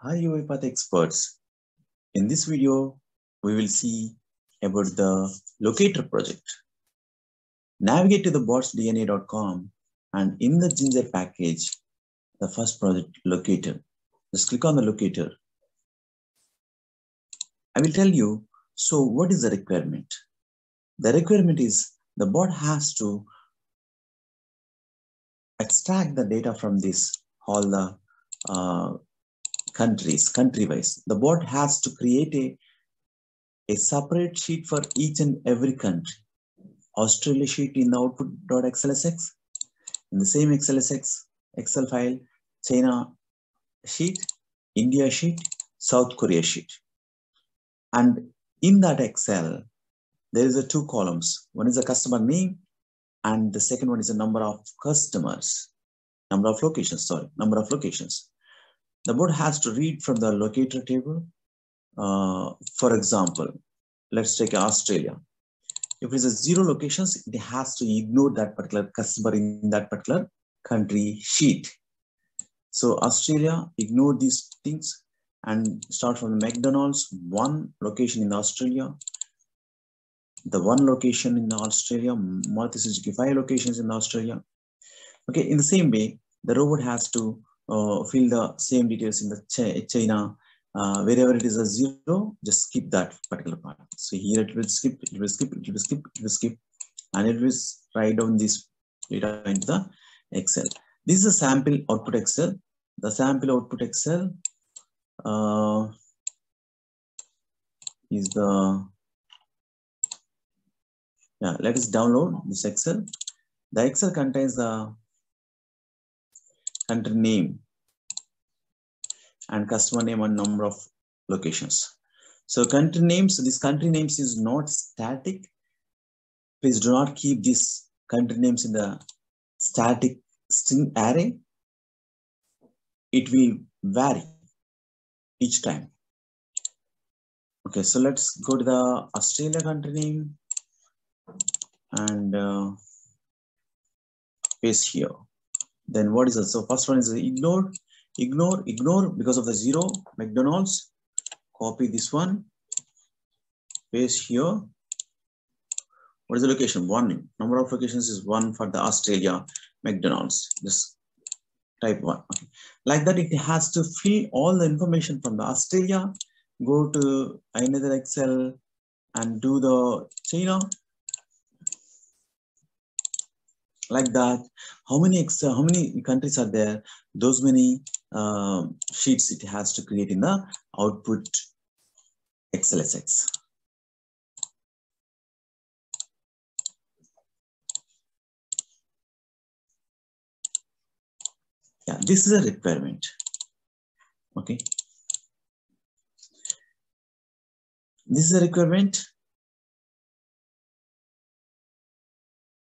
Hi UiPath experts. In this video, we will see about the locator project. Navigate to the botsdna.com and in the Ginger package, the first project locator. Just click on the locator. I will tell you, so what is the requirement? The requirement is the bot has to extract the data from this, all the uh, countries, country-wise. The board has to create a, a separate sheet for each and every country. Australia sheet in the output.xlsx. In the same XLSX Excel file, China sheet, India sheet, South Korea sheet. And in that Excel, there is a two columns. One is the customer name and the second one is the number of customers, number of locations, sorry, number of locations. The board has to read from the locator table. Uh, for example, let's take Australia. If it is a zero locations, it has to ignore that particular customer in that particular country sheet. So Australia, ignore these things and start from the McDonald's, one location in Australia, the one location in Australia, Maruti Suzuki, five locations in Australia. Okay, in the same way, the robot has to fill the same details in the ch China, uh, wherever it is a zero, just skip that particular part. So here it will skip, it will skip, it will skip, it will skip, and it will write down this data into the Excel. This is a sample output Excel. The sample output Excel uh, is the yeah, let us download this Excel. The Excel contains the country name and customer name and number of locations. So country names, this country names is not static. Please do not keep these country names in the static string array. It will vary each time. Okay, so let's go to the Australia country name and uh, paste here. Then what is it? So first one is ignore, ignore, ignore because of the zero McDonald's. Copy this one, paste here. What is the location? One. Number of locations is one for the Australia McDonald's. Just type one. Okay. Like that, it has to fill all the information from the Australia. Go to another Excel and do the China like that how many Excel, how many countries are there? Those many uh, sheets it has to create in the output xlsx yeah this is a requirement. Okay. This is a requirement